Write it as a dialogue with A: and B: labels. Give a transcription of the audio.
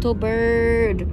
A: to bird.